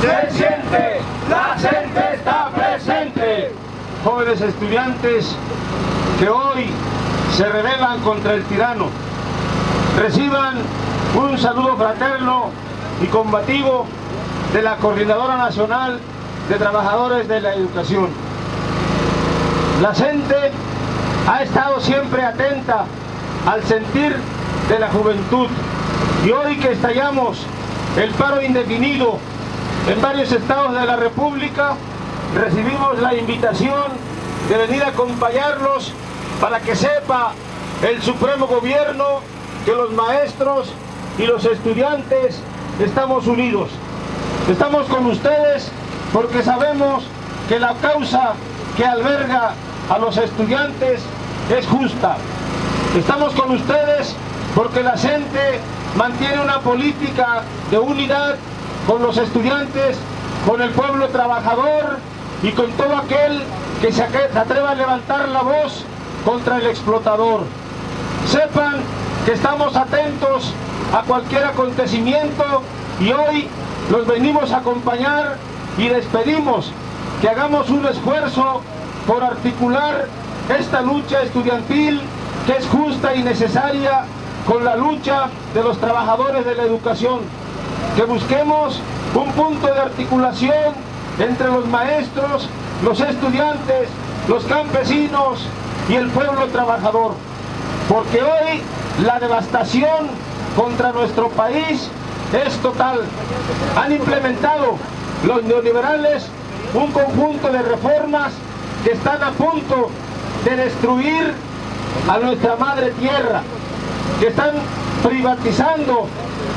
Se la gente está presente. Jóvenes estudiantes que hoy se rebelan contra el tirano, reciban un saludo fraterno y combativo de la Coordinadora Nacional de Trabajadores de la Educación. La gente ha estado siempre atenta al sentir de la juventud y hoy que estallamos el paro indefinido en varios estados de la República, recibimos la invitación de venir a acompañarlos para que sepa el Supremo Gobierno que los maestros y los estudiantes estamos unidos. Estamos con ustedes porque sabemos que la causa que alberga a los estudiantes es justa. Estamos con ustedes porque la gente mantiene una política de unidad con los estudiantes, con el pueblo trabajador y con todo aquel que se atreva a levantar la voz contra el explotador. Sepan que estamos atentos a cualquier acontecimiento y hoy los venimos a acompañar y les pedimos que hagamos un esfuerzo por articular esta lucha estudiantil que es justa y necesaria con la lucha de los trabajadores de la educación, que busquemos un punto de articulación entre los maestros, los estudiantes, los campesinos y el pueblo trabajador, porque hoy la devastación contra nuestro país es total. Han implementado los neoliberales un conjunto de reformas que están a punto de destruir a nuestra madre tierra, que están privatizando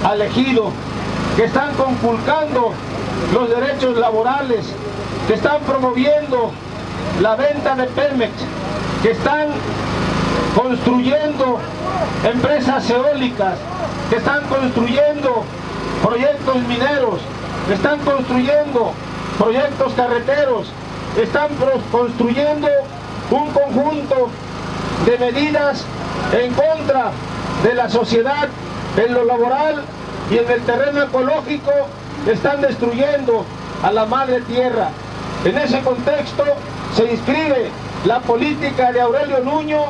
al ejido, que están conculcando los derechos laborales, que están promoviendo la venta de Pemex, que están construyendo empresas eólicas, que están construyendo proyectos mineros, que están construyendo proyectos carreteros, están construyendo un conjunto de medidas en contra de la sociedad en lo laboral y en el terreno ecológico están destruyendo a la madre tierra. En ese contexto se inscribe la política de Aurelio Nuño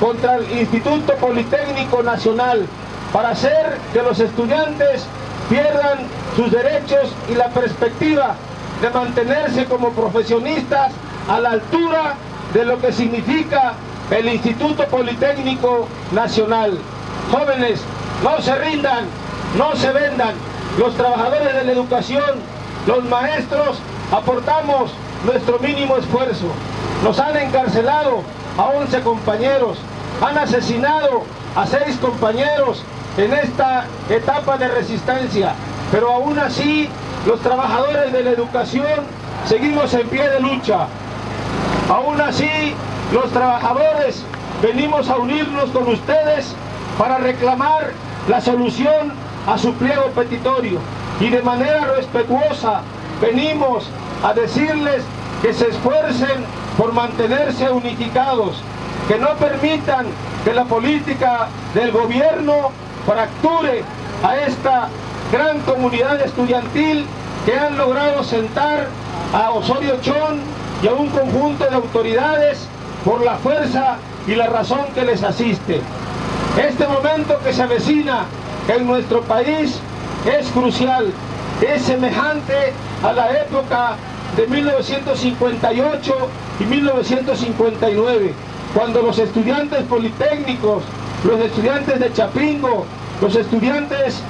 contra el Instituto Politécnico Nacional para hacer que los estudiantes pierdan sus derechos y la perspectiva de mantenerse como profesionistas a la altura de lo que significa el Instituto Politécnico Nacional. Jóvenes, no se rindan, no se vendan. Los trabajadores de la educación, los maestros, aportamos nuestro mínimo esfuerzo. Nos han encarcelado a 11 compañeros, han asesinado a 6 compañeros en esta etapa de resistencia, pero aún así los trabajadores de la educación seguimos en pie de lucha. Aún así, los trabajadores venimos a unirnos con ustedes para reclamar la solución a su pliego petitorio y de manera respetuosa venimos a decirles que se esfuercen por mantenerse unificados, que no permitan que la política del gobierno fracture a esta gran comunidad estudiantil que han logrado sentar a Osorio Chón y a un conjunto de autoridades por la fuerza y la razón que les asiste. Este momento que se avecina en nuestro país es crucial, es semejante a la época de 1958 y 1959, cuando los estudiantes politécnicos, los estudiantes de Chapingo, los estudiantes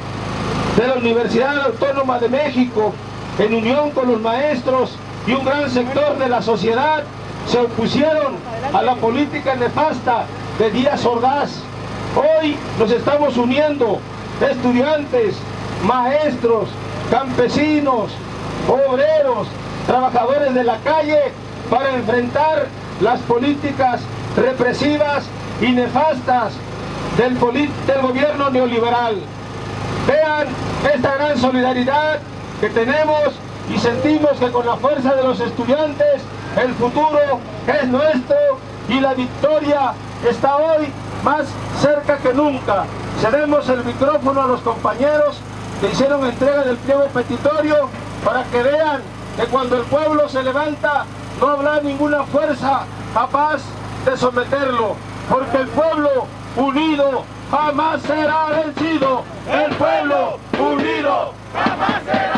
de la Universidad Autónoma de México, en unión con los maestros y un gran sector de la sociedad, se opusieron a la política nefasta de Díaz Ordaz. Hoy nos estamos uniendo, estudiantes, maestros, campesinos, obreros, trabajadores de la calle, para enfrentar las políticas represivas y nefastas del, gobierno neoliberal. Vean esta gran solidaridad que tenemos y sentimos que con la fuerza de los estudiantes el futuro es nuestro y la victoria está hoy más cerca que nunca. Cedemos el micrófono a los compañeros que hicieron entrega del pliego petitorio para que vean que cuando el pueblo se levanta no habrá ninguna fuerza capaz de someterlo, porque el pueblo unido jamás será vencido. El pueblo unido jamás será vencido.